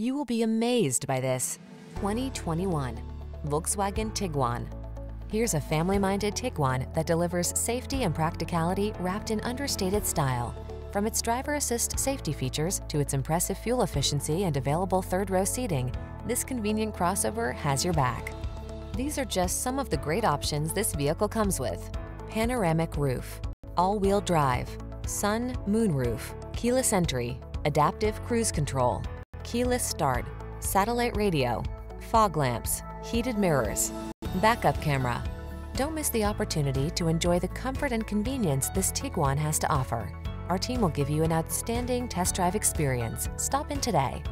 You will be amazed by this 2021 Volkswagen Tiguan. Here's a family-minded Tiguan that delivers safety and practicality wrapped in understated style. From its driver assist safety features to its impressive fuel efficiency and available third-row seating, this convenient crossover has your back. These are just some of the great options this vehicle comes with. Panoramic roof, all-wheel drive, sun, moon roof, keyless entry, adaptive cruise control, keyless start, satellite radio, fog lamps, heated mirrors, backup camera. Don't miss the opportunity to enjoy the comfort and convenience this Tiguan has to offer. Our team will give you an outstanding test drive experience. Stop in today.